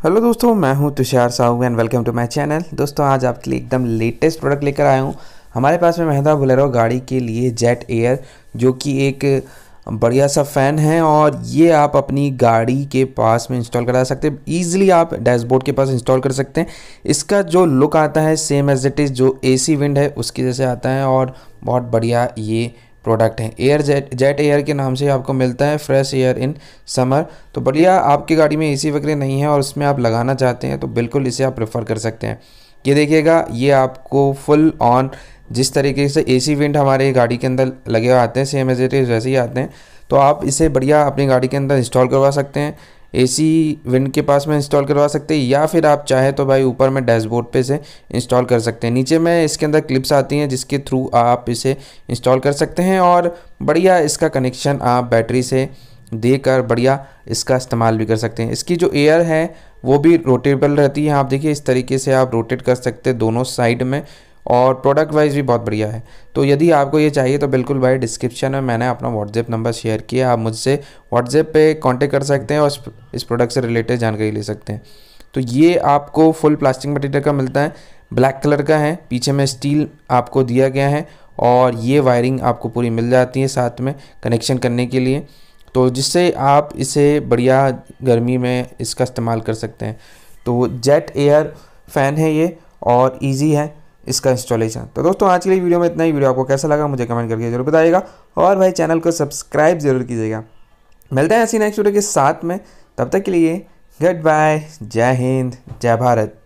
Hello दोस्तों, मैं हूँ Tushar Sahu and welcome to my channel दोस्तों, आज आपके लिए एकदम लेटेस्ट प्रोडक्ट लेकर आया हूँ। हमारे पास में महिंद्रा बुलेरो गाड़ी के लिए जेट एयर जो कि एक बढ़िया सा फ़ैन है और ये आप अपनी गाड़ी के पास में इंस्टॉल करा सकते हैं। ईजिली आप डैशबोर्ड के पास इंस्टॉल कर सकते हैं। इसका जो लुक आता है सेम एज इट इज़ जो एसी विंड है, उसकी जैसे आता है और बहुत बढ़िया ये प्रोडक्ट हैं। एयर जेट जेट एयर के नाम से आपको मिलता है, फ्रेश एयर इन समर। तो बढ़िया, आपकी गाड़ी में एसी वगैरह नहीं है और उसमें आप लगाना चाहते हैं तो बिल्कुल इसे आप प्रेफर कर सकते हैं। ये देखिएगा, ये आपको फुल ऑन जिस तरीके से एसी विंड हमारे गाड़ी के अंदर लगे हुए आते हैं सेम एज इट इज़ वैसे ही आते हैं। तो आप इसे बढ़िया अपनी गाड़ी के अंदर इंस्टॉल करवा सकते हैं। एसी विंड के पास में इंस्टॉल करवा सकते हैं, या फिर आप चाहे तो भाई ऊपर में डैशबोर्ड पे से इंस्टॉल कर सकते हैं। नीचे में इसके अंदर क्लिप्स आती हैं, जिसके थ्रू आप इसे इंस्टॉल कर सकते हैं, और बढ़िया इसका कनेक्शन आप बैटरी से देकर बढ़िया इसका इस्तेमाल भी कर सकते हैं। इसकी जो एयर है, वो भी रोटेबल रहती है। आप देखिए, इस तरीके से आप रोटेट कर सकते हैं दोनों साइड में। और प्रोडक्ट वाइज भी बहुत बढ़िया है। तो यदि आपको ये चाहिए तो बिल्कुल भाई डिस्क्रिप्शन में मैंने अपना व्हाट्सएप नंबर शेयर किया। आप मुझसे व्हाट्सएप पे कांटेक्ट कर सकते हैं और इस प्रोडक्ट से रिलेटेड जानकारी ले सकते हैं। तो ये आपको फुल प्लास्टिक मटेरियल का मिलता है। ब्लैक कलर का है। पीछे में स्टील आपको दिया गया है और ये वायरिंग आपको पूरी मिल जाती है साथ में कनेक्शन करने के लिए। तो जिससे आप इसे बढ़िया गर्मी में इसका इस्तेमाल कर सकते हैं। तो जेट एयर फ़ैन है ये और इजी है। इसका इंस्टॉलेशन तो दोस्तों, आज के लिए वीडियो में इतना ही। वीडियो आपको कैसा लगा मुझे कमेंट करके ज़रूर बताइएगा। और भाई चैनल को सब्सक्राइब ज़रूर कीजिएगा। मिलते हैं ऐसी नेक्स्ट वीडियो के साथ में। तब तक के लिए गुड बाय जय हिंद, जय भारत।